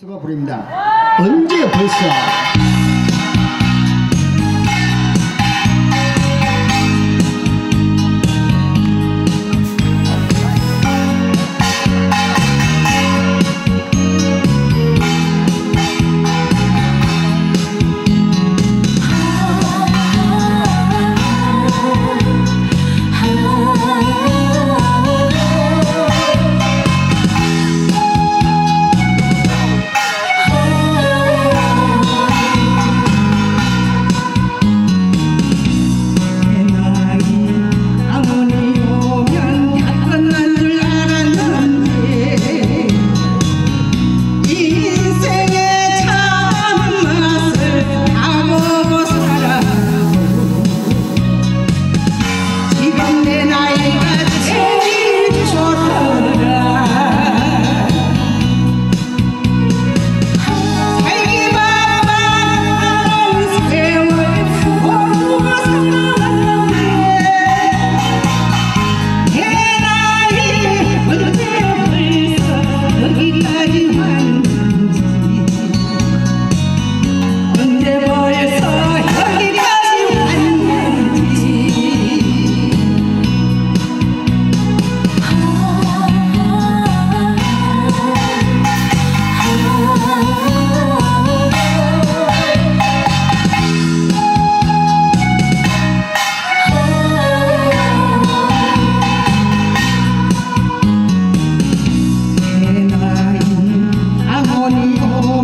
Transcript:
수고 부릅니다. 언제 벌써 Oh.